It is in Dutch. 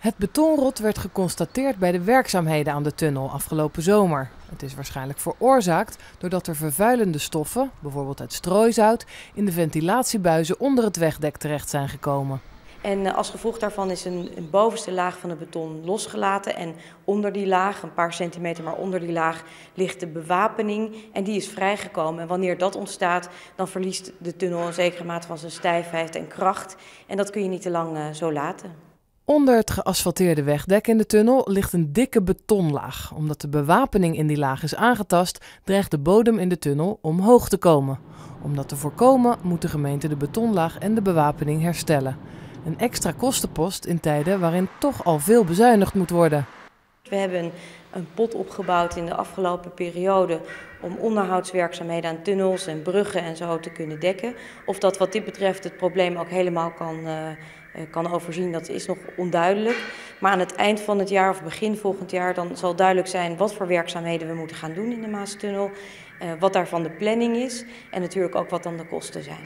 Het betonrot werd geconstateerd bij de werkzaamheden aan de tunnel afgelopen zomer. Het is waarschijnlijk veroorzaakt doordat er vervuilende stoffen, bijvoorbeeld het strooizout, in de ventilatiebuizen onder het wegdek terecht zijn gekomen. En eh, als gevolg daarvan is een, bovenste laag van het beton losgelaten. En onder die laag, een paar centimeter maar onder die laag, ligt de bewapening. En die is vrijgekomen. En wanneer dat ontstaat, dan verliest de tunnel een zekere mate van zijn stijfheid en kracht. En dat kun je niet te lang uh, zo laten. Onder het geasfalteerde wegdek in de tunnel ligt een dikke betonlaag. Omdat de bewapening in die laag is aangetast, dreigt de bodem in de tunnel omhoog te komen. Om dat te voorkomen moet de gemeente de betonlaag en de bewapening herstellen. Een extra kostenpost in tijden waarin toch al veel bezuinigd moet worden. We hebben een pot opgebouwd in de afgelopen periode om onderhoudswerkzaamheden aan tunnels en bruggen en zo te kunnen dekken. Of dat wat dit betreft het probleem ook helemaal kan, uh, kan overzien, dat is nog onduidelijk. Maar aan het eind van het jaar of begin volgend jaar dan zal duidelijk zijn wat voor werkzaamheden we moeten gaan doen in de Maastunnel. Uh, wat daarvan de planning is en natuurlijk ook wat dan de kosten zijn.